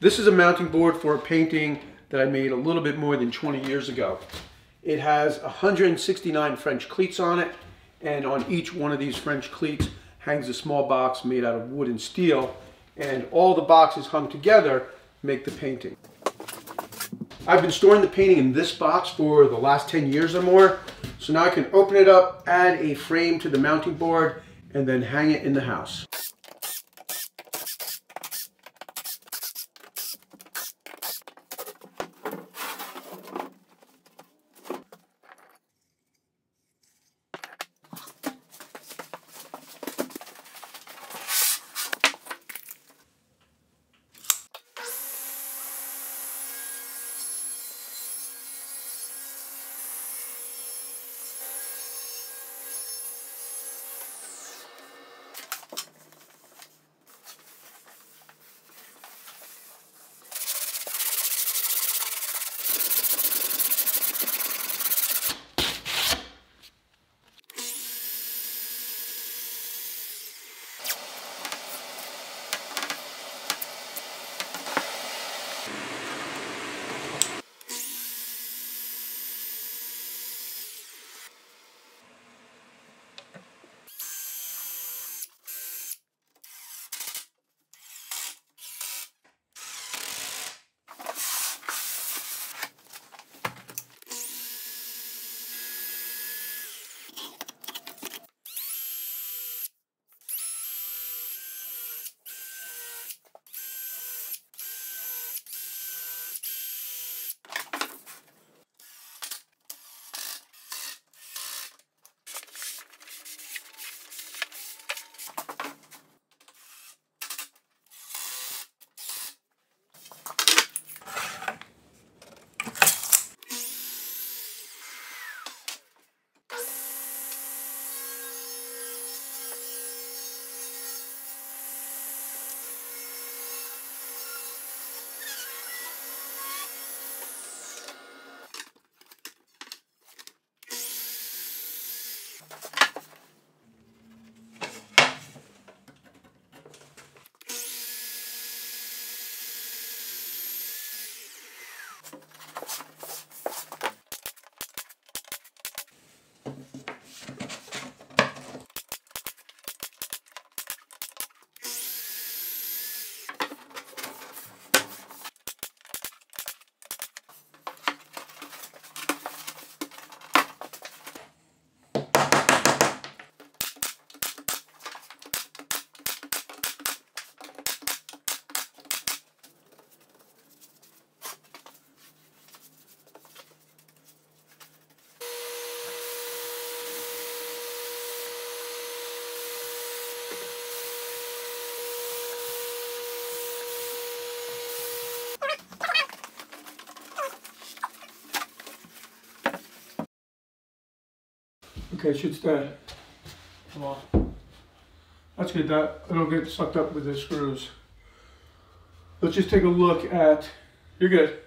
This is a mounting board for a painting that I made a little bit more than 20 years ago. It has 169 French cleats on it, and on each one of these French cleats hangs a small box made out of wood and steel, and all the boxes hung together make the painting. I've been storing the painting in this box for the last 10 years or more, so now I can open it up, add a frame to the mounting board, and then hang it in the house. Thank you. Okay, should stay. Well, that's good. That it'll get sucked up with the screws. Let's just take a look at. You're good.